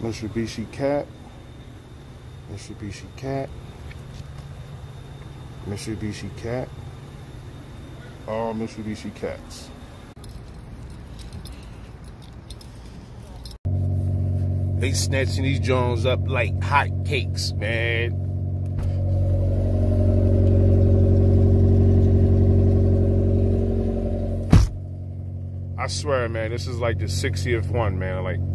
Mitsubishi Cat. Mitsubishi Cat. Mitsubishi Cat. All Mitsubishi Cats. They snatching these Jones up like hot cakes, man. I swear, man, this is like the 60th one, man. Like,